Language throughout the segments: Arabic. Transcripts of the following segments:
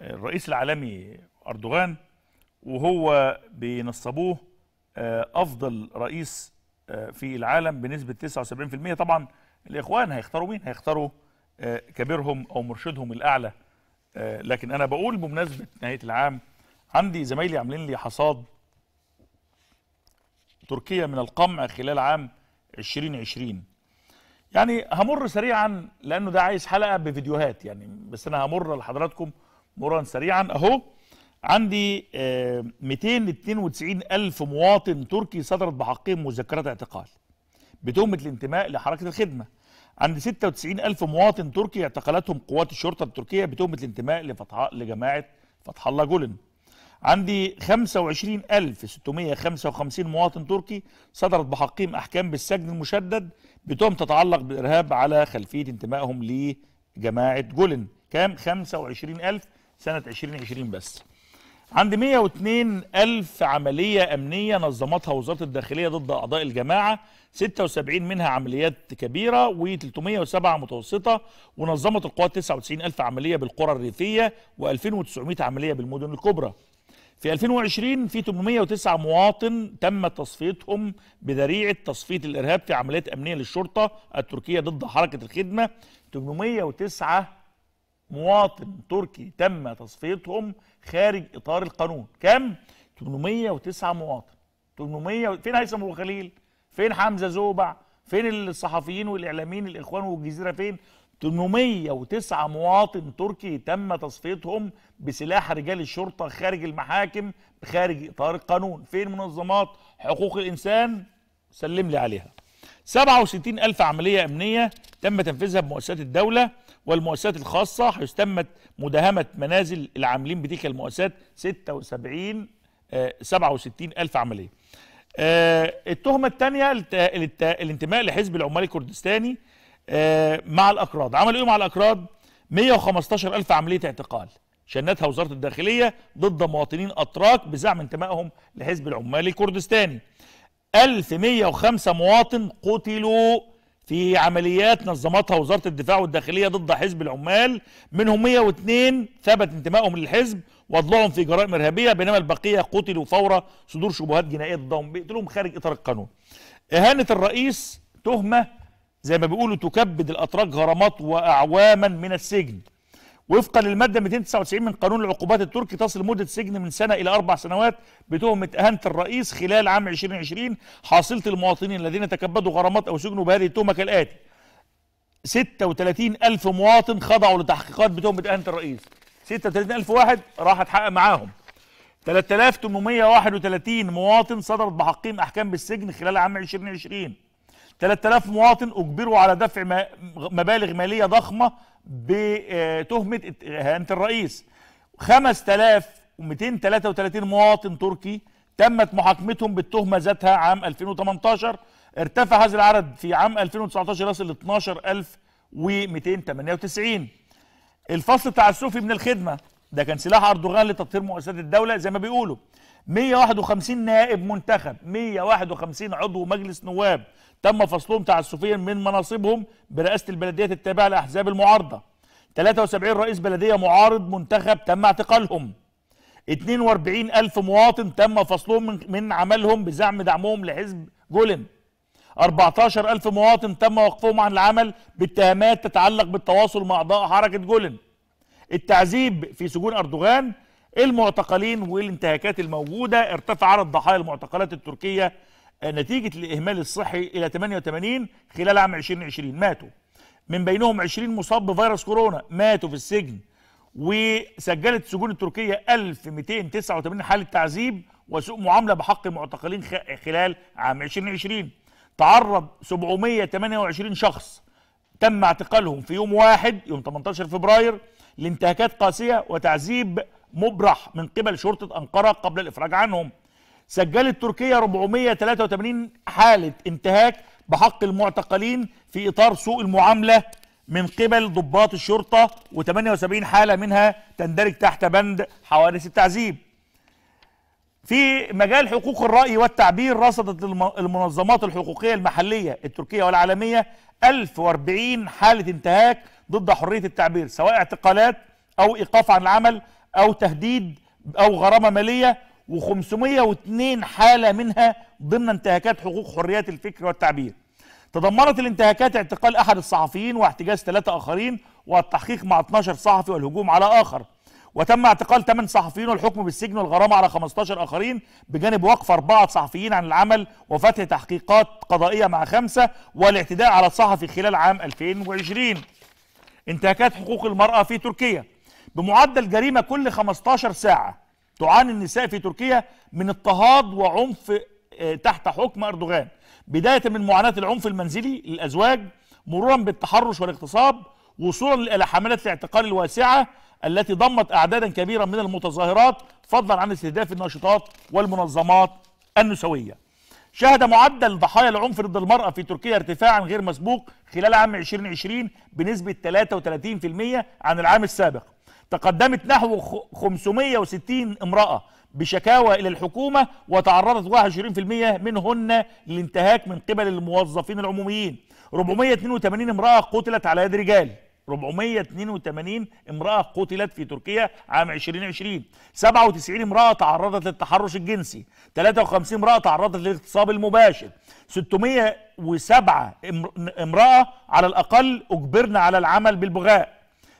الرئيس العالمي أردوغان وهو بينصبوه آه، أفضل رئيس آه، في العالم بنسبة 79% طبعا الإخوان هيختاروا مين؟ هيختاروا آه، كبيرهم أو مرشدهم الأعلى. لكن أنا بقول بمناسبة نهاية العام عندي زمايلي عاملين لي حصاد تركيا من القمع خلال عام 2020 يعني همر سريعا لأنه ده عايز حلقة بفيديوهات يعني بس أنا همر لحضراتكم مرورا سريعا. أهو عندي آه، 292 ألف مواطن تركي صدرت بحقهم مذكرات اعتقال بتهمه الانتماء لحركة الخدمة. عندي 96 ألف مواطن تركي اعتقلتهم قوات الشرطة التركية بتهمه الانتماء لفتح لجماعة فتح الله جولن. عندي 25655 مواطن تركي صدرت بحقهم أحكام بالسجن المشدد بتهم تتعلق بالإرهاب على خلفية انتمائهم لجماعة جولن. كام؟ 25000 سنة 2020 بس. عندي 102 ألف عملية أمنية نظمتها وزارة الداخلية ضد أعضاء الجماعة 76 منها عمليات كبيرة و307 متوسطة ونظمت القوات 99 ألف عملية بالقرى الريفية و2900 عملية بالمدن الكبرى. في 2020 في 809 مواطن تم تصفيتهم بذريعة تصفية الإرهاب في عمليات أمنية للشرطة التركية ضد حركة الخدمة. 809 مواطن تركي تم تصفيتهم خارج إطار القانون. كم؟ 809 مواطن. 800 فين هيثم أبو خليل؟ فين حمزة زوبع؟ فين الصحفيين والإعلاميين الإخوان والجزيرة فين؟ 809 مواطن تركي تم تصفيتهم بسلاح رجال الشرطة خارج المحاكم خارج إطار القانون. فين منظمات حقوق الإنسان؟ سلم لي عليها. 67 ألف عملية أمنية تم تنفيذها بمؤسسات الدولة والمؤسسات الخاصة حيث تمت مداهمة منازل العاملين بتلك المؤسسات 76 آه 67 ألف عملية. آه التهمة الثانية الانتماء لحزب العمال الكردستاني آه مع الأكراد. عملوا إيه مع الأكراد؟ 115 ألف عملية اعتقال شنتها وزارة الداخلية ضد مواطنين أتراك بزعم انتمائهم لحزب العمال الكردستاني. 1105 مواطن قتلوا في عمليات نظمتها وزارة الدفاع والداخلية ضد حزب العمال. منهم 102 ثبت انتمائهم للحزب وضلعهم في جرائم إرهابية. بينما البقية قتلوا فور صدور شبهات جنائية ضدهم بيقتلوهم خارج إطار القانون. إهانة الرئيس تهمة زي ما بيقولوا تكبد الأتراك غرامات وأعواما من السجن. وفقا للمادة 299 من قانون العقوبات التركي تصل مدة السجن من سنة إلى أربع سنوات بتهمة أهانة الرئيس خلال عام 2020 حاصلة المواطنين الذين تكبدوا غرامات أو سجنوا بهذه التهمة كالآتي. 36 ألف مواطن خضعوا لتحقيقات بتهمة إهانة الرئيس. 36 ألف واحد راح اتحقق معاهم. 3831 مواطن صدرت بحقهم أحكام بالسجن خلال عام 2020 3000 مواطن أجبروا على دفع مبالغ مالية ضخمة بتهمة اهانه الرئيس. 5233 مواطن تركي تمت محاكمتهم بالتهمة ذاتها عام 2018 ارتفع هذا العدد في عام 2019 يصل ل 12298 الفصل التعسفي من الخدمة ده كان سلاح أردوغان لتطهير مؤسسات الدولة زي ما بيقولوا. 151 نائب منتخب 151 عضو مجلس نواب تم فصلهم تعسفيا من مناصبهم برئاسة البلديات التابعة لأحزاب المعارضة. 73 رئيس بلدية معارض منتخب تم اعتقالهم. 42 ألف مواطن تم فصلهم من عملهم بزعم دعمهم لحزب جولن 14 ألف مواطن تم وقفهم عن العمل باتهامات تتعلق بالتواصل مع أعضاء حركة جولن التعذيب في سجون أردوغان المعتقلين والانتهاكات الموجودة. ارتفع عدد ضحايا المعتقلات التركية آه، نتيجة الإهمال الصحي إلى 88 خلال عام 2020 ماتوا. من بينهم 20 مصاب بفيروس كورونا. ماتوا في السجن. وسجلت السجون التركية 1289 حالة تعذيب وسوء معاملة بحق المعتقلين خلال عام 2020 تعرض 728 شخص تم اعتقالهم في يوم واحد يوم 18 فبراير لانتهاكات قاسية وتعذيب مبرح من قبل شرطة أنقرة قبل الإفراج عنهم. سجلت تركيا 483 حالة انتهاك بحق المعتقلين في إطار سوء المعاملة من قبل ضباط الشرطة و78 حالة منها تندرج تحت بند حوادث التعذيب. في مجال حقوق الرأي والتعبير رصدت الم- المنظمات الحقوقية المحلية التركية والعالمية 1040 حالة انتهاك ضد حرية التعبير سواء اعتقالات أو إيقاف عن العمل أو تهديد أو غرامة مالية و502 حالة منها ضمن انتهاكات حقوق حريات الفكر والتعبير. تضمنت الانتهاكات اعتقال أحد الصحفيين واحتجاز ثلاثة آخرين والتحقيق مع 12 صحفي والهجوم على آخر. وتم اعتقال 8 صحفيين والحكم بالسجن والغرامة على 15 آخرين بجانب وقف أربعة صحفيين عن العمل وفتح تحقيقات قضائية مع خمسة والاعتداء على الصحفي خلال عام 2020 انتهاكات حقوق المرأة في تركيا. بمعدل جريمة كل 15 ساعة تعاني النساء في تركيا من اضطهاد وعنف آه، تحت حكم أردوغان بداية من معاناة العنف المنزلي للازواج مرورا بالتحرش والاغتصاب وصولا إلى حملات الاعتقال الواسعة التي ضمت أعدادا كبيره من المتظاهرات فضلا عن استهداف الناشطات والمنظمات النسوية. شهد معدل ضحايا العنف ضد المرأة في تركيا ارتفاعا غير مسبوق خلال عام 2020 بنسبة 33% عن العام السابق. تقدمت نحو 560 امرأة بشكاوى إلى الحكومة وتعرضت 21% منهن للانتهاك من قبل الموظفين العموميين. 482 امرأة قتلت على يد رجال. 482 امرأة قتلت في تركيا عام 2020 97 امرأة تعرضت للتحرش الجنسي. 53 امرأة تعرضت للاغتصاب المباشر. 607 امرأة على الأقل أجبرن على العمل بالبغاء.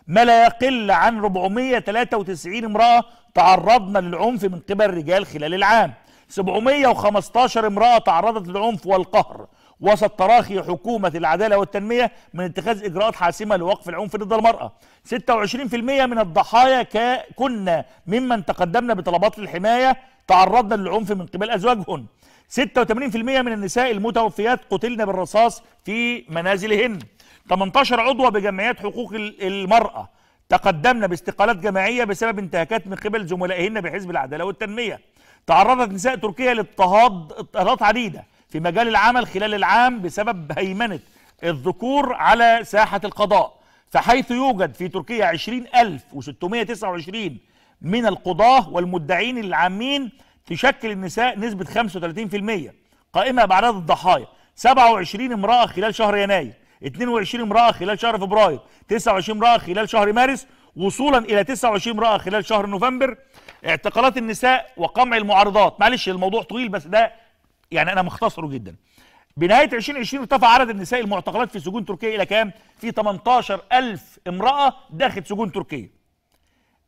ما لا يقل عن 493 امرأة تعرضن للعنف من قبل الرجال خلال العام. 715 امرأة تعرضت للعنف والقهر. وسط تراخي حكومة العدالة والتنمية من اتخاذ إجراءات حاسمة لوقف العنف ضد المرأة. 26% من الضحايا كنا ممن تقدمنا بطلبات للحماية تعرضنا للعنف من قبل أزواجهن. 86% من النساء المتوفيات قتلن بالرصاص في منازلهن. 18 عضوة بجمعيات حقوق المرأة تقدمنا باستقالات جماعية بسبب انتهاكات من قبل زملائهن بحزب العدالة والتنمية. تعرضت نساء تركيا لاضطهاد اضطهادات عديدة في مجال العمل خلال العام بسبب هيمنة الذكور على ساحة القضاء. فحيث يوجد في تركيا 20629 من القضاة والمدعين العامين تشكل النساء نسبة 35% قائمة بعدد الضحايا. 27 امرأة خلال شهر يناير. 22 امرأة خلال شهر فبراير 29 امرأة خلال شهر مارس وصولا إلى 29 امرأة خلال شهر نوفمبر. اعتقالات النساء وقمع المعارضات. معلش الموضوع طويل بس ده يعني أنا مختصره جدا. بنهاية 2020 ارتفع عدد النساء المعتقلات في سجون تركيا إلى كام؟ في 18000 امرأة داخل سجون تركيا.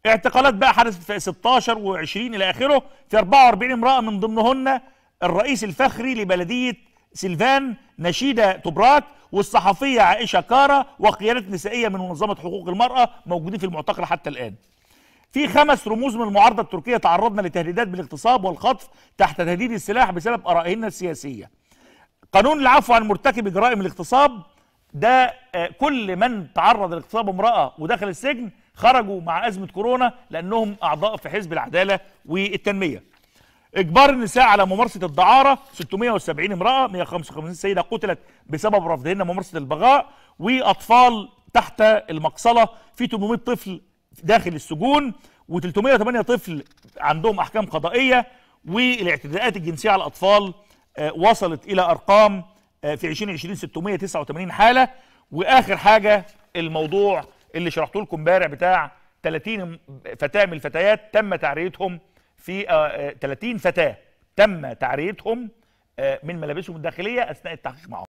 اعتقالات بقى حدثت في 16 و20 إلى آخره. في 44 امرأة من ضمنهن الرئيس الفخري لبلدية سلفان نشيدة توبراك والصحفية عائشة كارا وقيادات نسائية من منظمة حقوق المرأة موجودين في المعتقل حتى الآن في خمس رموز من المعارضة التركية تعرضنا لتهديدات بالاغتصاب والخطف تحت تهديد السلاح بسبب آرائهن السياسية. قانون العفو عن مرتكب جرائم الاغتصاب ده آه، كل من تعرض لاغتصاب امرأة ودخل السجن خرجوا مع أزمة كورونا لأنهم أعضاء في حزب العدالة والتنمية. إجبار النساء على ممارسة الدعارة. 670 امرأة 155 سيدة قتلت بسبب رفضهن ممارسة البغاء. وأطفال تحت المقصلة في 800 طفل داخل السجون و308 طفل عندهم أحكام قضائية. والاعتداءات الجنسية على الأطفال آه، وصلت إلى أرقام آه، في 2020 689 حالة. وآخر حاجة الموضوع اللي شرحته لكم امبارح بتاع 30 فتاة من الفتيات تم تعريتهم في 30 آه، فتاة تم تعريتهم من ملابسهم الداخلية أثناء التحقيق معهم.